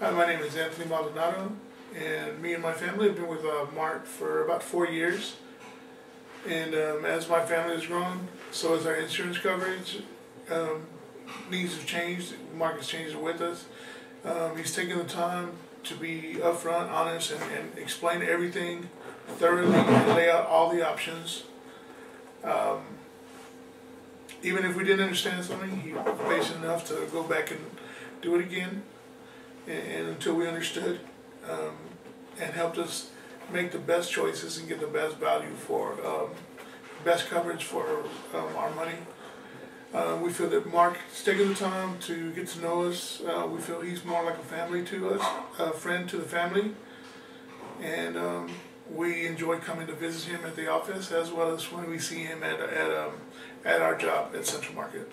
Hi, my name is Anthony Maldonado, and me and my family have been with uh, Mark for about four years. And um, as my family has grown, so has our insurance coverage. Um, needs have changed. Mark has changed with us. Um, he's taken the time to be upfront, honest, and, and explain everything thoroughly and lay out all the options. Um, even if we didn't understand something, he was patient enough to go back and do it again and, until we understood um, and helped us make the best choices and get the best value for um, best coverage for um, our money. Uh, we feel that Mark's taking the time to get to know us. Uh, we feel he's more like a family to us, a friend to the family. And um, we enjoy coming to visit him at the office as well as when we see him at, at, um, at our job at Central Market.